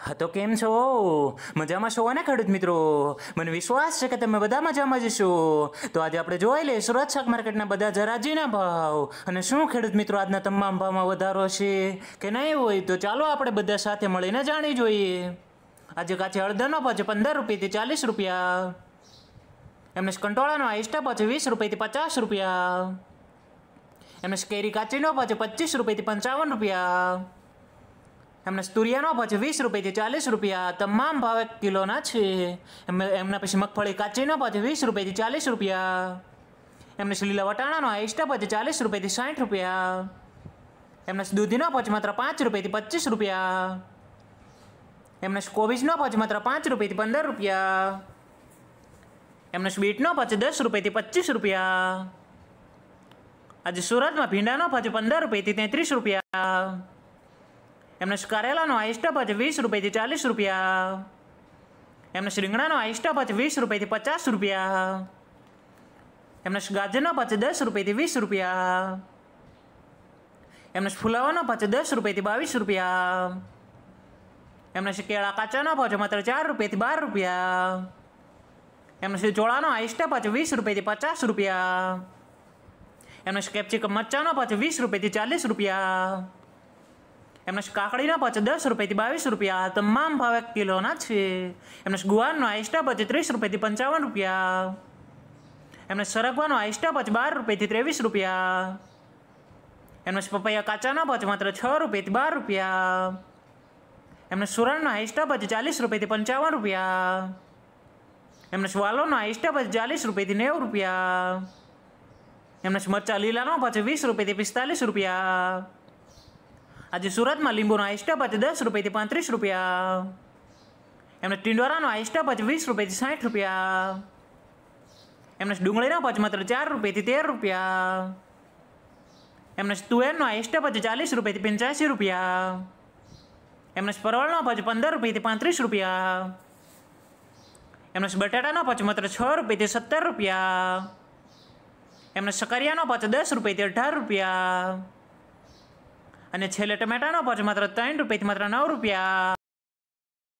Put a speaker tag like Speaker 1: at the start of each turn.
Speaker 1: હા, તો કેમ છો? મજામાં છો ને, ખેડૂત મિત્રો? મને વિશ્વાસ છે કે તમે બધા મજામાં જશો તો આજે આપણે જોઈ લઈએ, સુરત શાક માર્કેટના બધા જરાજીના ભાવ. અને શું ખેડૂત મિત્રો, આજના તમામ ભાવમાં વધારો છે કે નહીં હોય? તો ચાલો આપણે બધા સાથે મળીને જાણી જોઈએ. આજે કાચી હળદરનો ભાવ છે પંદર રૂપિયાથી ચાલીસ રૂપિયા. એમને કંટોળાનો આઈસ્ટા ભાવ છે વીસ રૂપિયાથી પચાસ રૂપિયા. એમને કેરી કાચીનો ભાવ છે પચીસ રૂપિયાથી પંચાવન રૂપિયા. એમને તુરિયાનો ભાવ છે, વીસ રૂપિયાથી ચાલીસ રૂપિયા. તમામ ભાવે કિલોના છે. એમને, એમના પછી મગફળી કાચીનો ભાવ છે, વીસ રૂપિયાથી ચાલીસ રૂપિયા. એમને લીલા વટાણાનો આઈસ્ટા ભાવ છે, ચાલીસ રૂપિયાથી સાઠ રૂપિયા. એમને દૂધીનો ભાવ માત્ર પાંચ રૂપિયાથી પચીસ રૂપિયા. એમને કોબીજનો ભાવ માત્ર પાંચ રૂપિયાથી પંદર રૂપિયા. એમને બીટનો ભાવ છે, દસ રૂપિયાથી પચીસ રૂપિયા. આજે સુરતમાં ભીંડાનો ભાવ છે, પંદર રૂપિયાથી તેત્રીસ રૂપિયા. એમને કારેલાનો આઈસ્ટપ ભાવ વીસ રૂપિયાથી ચાલીસ રૂપિયા. એમને રીંગણાનો આઈસ્ટપ છે વીસ રૂપિયાથી પચાસ રૂપિયા. એમને ગાજરનો ભાવ દસ રૂપિયાથી વીસ રૂપિયા. એમને ફુલાવાનો ભાવ દસ રૂપિયાથી બાવીસ રૂપિયા. એમને કેળા કાચાનો ભાવ છે માત્ર ચાર રૂપિયાથી બાર રૂપિયા. એમને ચોળાનો આઈસ્ટપ છે વીસ રૂપિયાથી પચાસ રૂપિયા. એમને કેપ્સિકમ મરચાનો પાછો વીસ રૂપિયાથી ચાલીસ રૂપિયા. એમને કાકડીનો ભાવ છે દસ રૂપિયાથી બાવીસ રૂપિયા તમામ ભાવ એક કિલોના છે એમને ગુવારનો આઈસ્ટા ભાવ છે ત્રીસ રૂપિયાથી પંચાવન રૂપિયા એમને સરગવાનો આઈસ્ટા ભાવ છે બાર રૂપિયાથી ત્રેવીસ રૂપિયા એમને પપૈયા કાચાનો ભાવ છે માત્ર છ રૂપિયાથી બાર રૂપિયા એમને સુરણનો આઈસ્ટા ભાવ છે ચાલીસ રૂપિયાથી પંચાવન રૂપિયા એમને સ્વાલોનો આઈસ્ટા ભાવ છે ચાલીસ રૂપિયાથી નેવું રૂપિયા એમને મરચા લીલાનો ભાવ છે વીસ રૂપિયાથી પિસ્તાલીસ રૂપિયા આજે સુરતમાં લીંબુનો આઈસ્ટા ભાવ દસ રૂપિયાથી પાંત્રીસ રૂપિયા. એમને ટીંડોરાનો આઈસ્ટા ભાવ વીસ રૂપિયાથી સાઠ રૂપિયા. એમને ડુંગળીનો પચ માત્ર ચાર રૂપિયાથી તેર રૂપિયા. એમને તુવેરનો આઈસ્ટા ભાવ ચાલીસ રૂપિયાથી પંચ્યાસી રૂપિયા. એમને પરવળનો પચ પંદર રૂપિયાથી પાંત્રીસ રૂપિયા. એમને બટાટાનો પચ માત્ર છ રૂપિયાથી સત્તર રૂપિયા. એમને સકરિયાનો પચ દસ રૂપિયાથી અઢાર રૂપિયા. અને છેલ્લે ટમેટાનો ભાવ છે માત્ર ત્રણ રૂપિયાથી માત્ર નવ રૂપિયા.